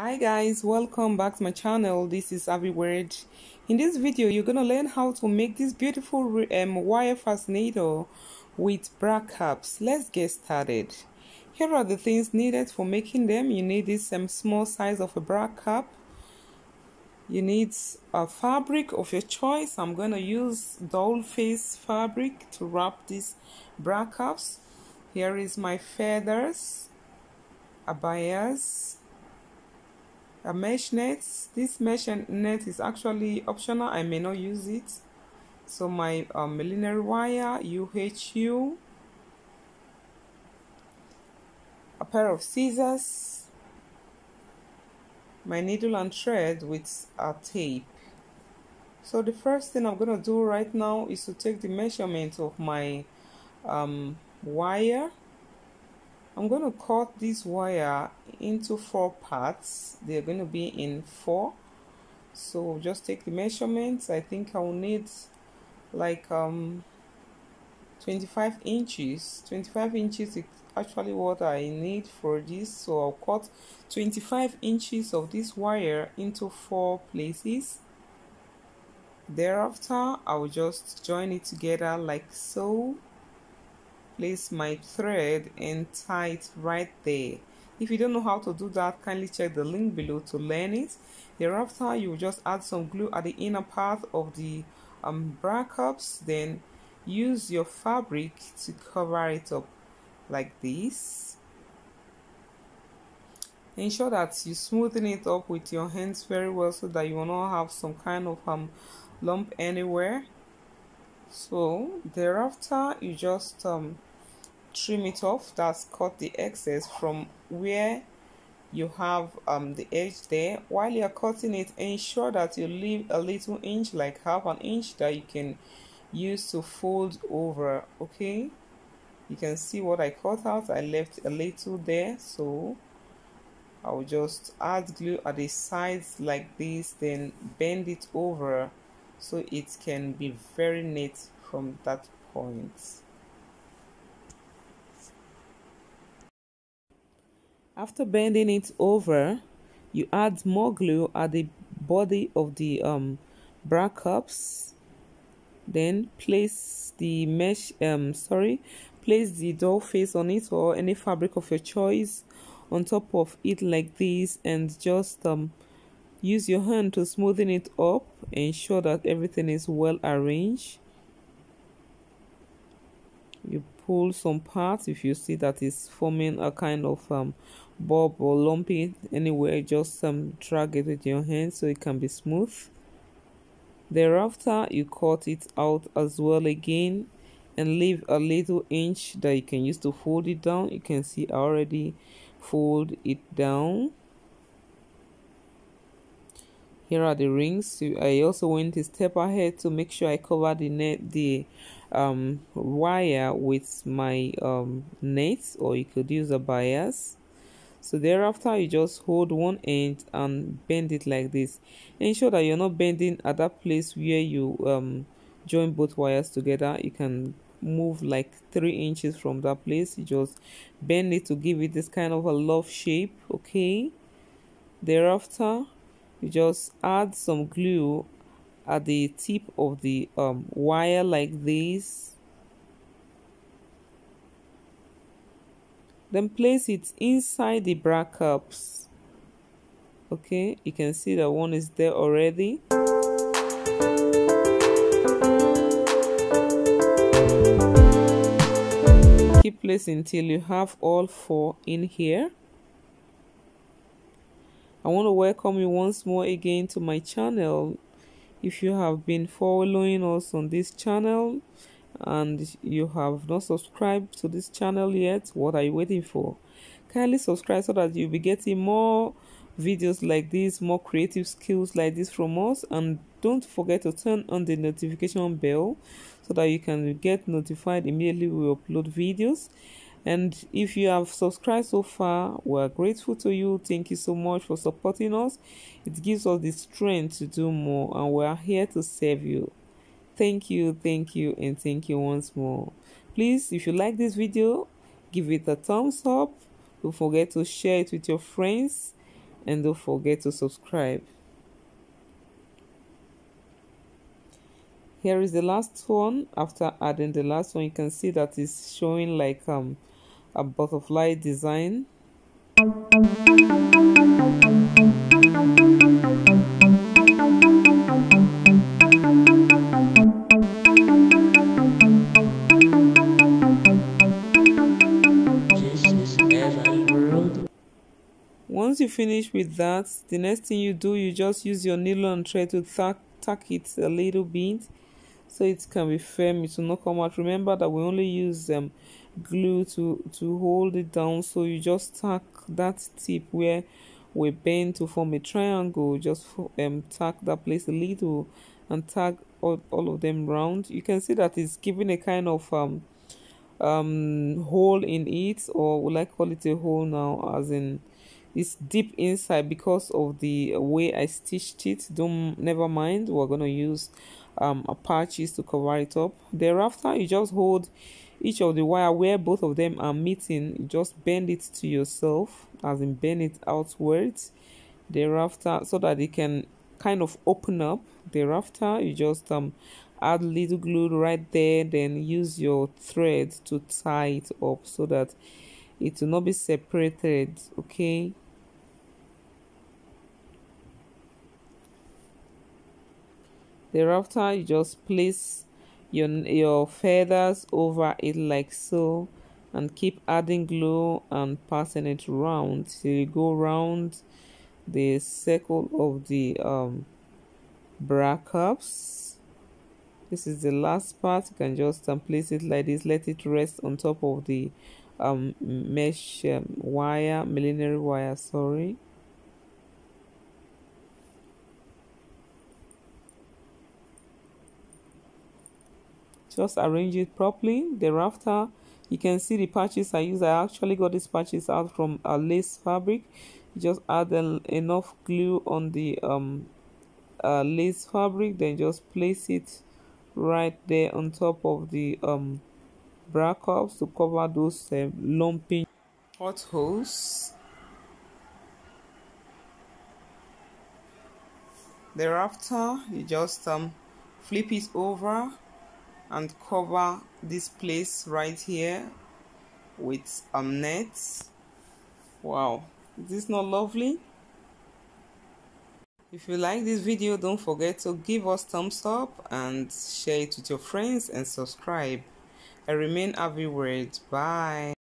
hi guys. Welcome back to my channel. This is Ahviworld in this video you're gonna learn how to make this beautiful um, wire fascinator with bra cups. Let's get started. Here are the things needed for making them. You need this um, small size of a bra cup. You need a fabric of your choice. I'm gonna use dull face fabric to wrap these bra cups. Here is my feathers a bias a mesh net. This mesh net is actually optional. I may not use it. So my um, millinery wire UHU a pair of scissors my needle and thread with a tape. So the first thing i'm going to do right now is to take the measurement of my um, wire I'm going to cut this wire into four parts. They're going to be in four. So just take the measurements. I think I will need like um 25 inches. 25 inches is actually what I need for this. So I'll cut 25 inches of this wire into four places. Thereafter I will just join it together like so place my thread and tie it right there. If you don't know how to do that kindly check the link below to learn it. Thereafter you just add some glue at the inner part of the um, bra cups then use your fabric to cover it up like this. Ensure that you smoothen it up with your hands very well so that you will not have some kind of um lump anywhere. So thereafter you just um trim it off that's cut the excess from where you have um the edge there. While you're cutting it ensure that you leave a little inch like half an inch that you can use to fold over okay? You can see what I cut out. I left a little there so I'll just add glue at the sides like this then bend it over so it can be very neat from that point After bending it over, you add more glue at the body of the um, bra cups. Then place the mesh, um, sorry, place the dull face on it or any fabric of your choice on top of it like this and just um, use your hand to smoothen it up. Ensure that everything is well arranged. You pull some parts if you see that it's forming a kind of um, bob or lumpy anywhere just um, drag it with your hand so it can be smooth. Thereafter you cut it out as well again and leave a little inch that you can use to fold it down. You can see I already fold it down. Here are the rings. I also went a step ahead to make sure I cover the net the um, wire with my um, net or you could use a bias. So thereafter you just hold one end and bend it like this. Ensure that you're not bending at that place where you um, join both wires together. You can move like three inches from that place. You just bend it to give it this kind of a love shape okay? Thereafter you just add some glue at the tip of the um, wire like this. Then place it inside the bra cups. Okay you can see that one is there already. Keep placing until you have all four in here. I want to welcome you once more again to my channel if you have been following us on this channel and you have not subscribed to this channel yet what are you waiting for? Kindly subscribe so that you'll be getting more videos like this more creative skills like this from us. And don't forget to turn on the notification bell so that you can get notified immediately we upload videos and if you have subscribed so far we are grateful to you. Thank you so much for supporting us. It gives us the strength to do more and we are here to serve you. Thank you thank you and thank you once more. Please if you like this video give it a thumbs up. Don't forget to share it with your friends and don't forget to subscribe here is the last one. After adding the last one you can see that is showing like um a butterfly design. Once you finish with that the next thing you do you just use your needle and thread to tack, tack it a little bit so it can be firm it will not come out. Remember that we only use um, glue to to hold it down. So you just tack that tip where we bend to form a triangle. Just um tack that place a little and tag all, all of them round. You can see that it's giving a kind of um um hole in it or would I call it a hole now? As in it's deep inside because of the way I stitched it. Don't never mind we're gonna use um patches to cover it up. Thereafter you just hold each of the wire where both of them are meeting. You just bend it to yourself as in bend it outwards. Thereafter so that it can kind of open up. Thereafter you just um add little glue right there then use your thread to tie it up so that it will not be separated okay thereafter you just place your your feathers over it like so and keep adding glue and passing it round till you go round the circle of the um bra cups this is the last part. You can just um, place it like this. Let it rest on top of the um mesh um, wire millinery wire sorry just arrange it properly. Thereafter you can see the patches i use. I actually got these patches out from a lace fabric. Just add enough glue on the um uh, lace fabric then just place it right there on top of the um bra cups to cover those um, lumping potholes thereafter you just um flip it over and cover this place right here with um nets. Wow. Is this not lovely? If you like this video don't forget to give us thumbs up and share it with your friends and subscribe. I remain Word. bye